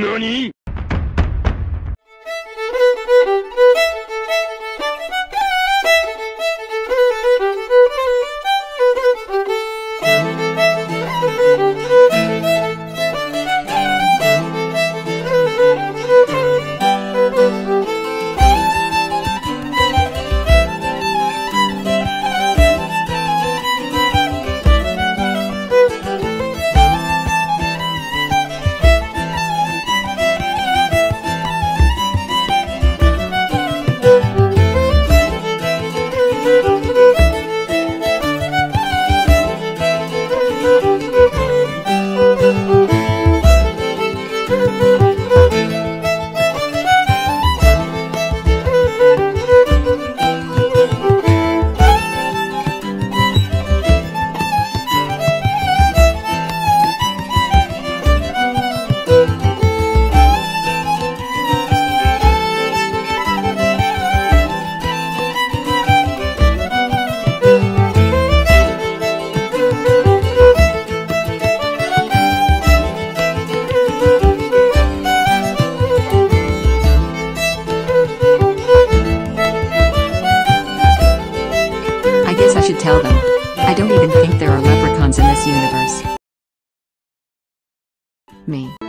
何？I should tell them. I don't even think there are leprechauns in this universe. Me.